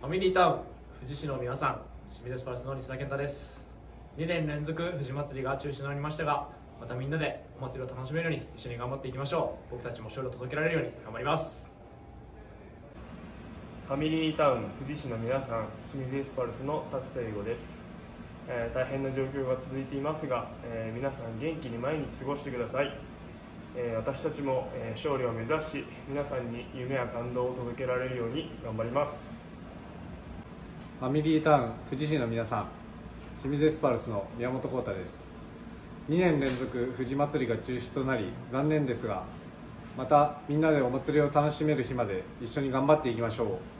ファミリータウン富士市の皆さん清水エスパルスの西田健太です。2年連続富士祭りが中止になりましたがまたみんなでお祭りを楽しめるように一緒に頑張っていきましょう。僕たちも勝利を届けられるように頑張ります。ファミリータウン富士市の皆さん清水エスパルスの達田英吾です、えー大変な状況が続いていますが、えー皆さん元気に毎日過ごしてください、えー私たちも、え勝利を目指し皆さんに夢や感動を届けられるように頑張ります。ファミリータウン富士市の皆さん清水エスパルスの宮本浩太です。2年連続富士祭りが中止となり残念ですがまたみんなでお祭りを楽しめる日まで一緒に頑張っていきましょう。